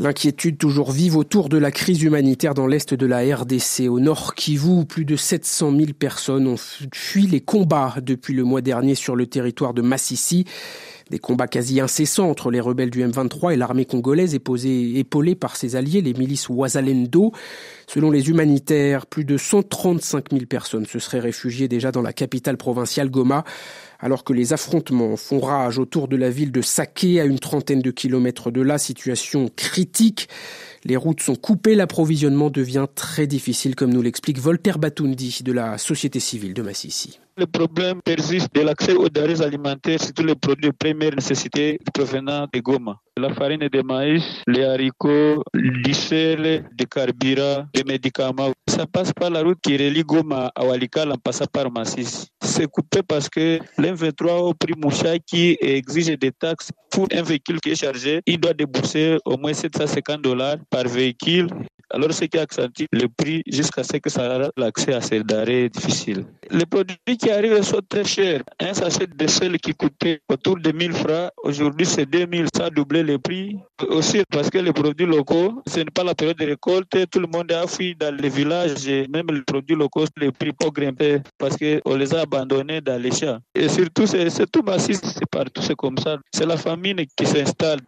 L'inquiétude toujours vive autour de la crise humanitaire dans l'est de la RDC. Au nord Kivu, plus de 700 000 personnes ont fui les combats depuis le mois dernier sur le territoire de Massissi. Des combats quasi incessants entre les rebelles du M23 et l'armée congolaise épaulée par ses alliés, les milices Ouazalendo. Selon les humanitaires, plus de 135 000 personnes se seraient réfugiées déjà dans la capitale provinciale Goma, alors que les affrontements font rage autour de la ville de Saké à une trentaine de kilomètres de là, situation critique. Les routes sont coupées, l'approvisionnement devient très difficile, comme nous l'explique Voltaire Batundi de la société civile de Massissi. Le problème persiste de l'accès aux denrées alimentaires, surtout les produits de première nécessité provenant de Goma. La farine de maïs, les haricots, du sel, carburant, des médicaments. Ça passe par la route qui relie Goma à Walikal en passant par Massis. C'est coupé parce que l'M23 au prix Moucha qui exige des taxes pour un véhicule qui est chargé, il doit débourser au moins 750 dollars par véhicule alors, ce qui accentue le prix jusqu'à ce que ça l'accès à ces denrées difficiles. Les produits qui arrivent sont très chers. Un sachet de sel qui coûtait autour de 1000 francs, aujourd'hui c'est 2000, ça a doublé le prix. Aussi parce que les produits locaux, ce n'est pas la période de récolte, tout le monde a fui dans les villages, et même les produits locaux, les prix ont grimpé parce qu'on les a abandonnés dans les champs. Et surtout, c'est tout massif, c'est partout, c'est comme ça. C'est la famine qui s'installe.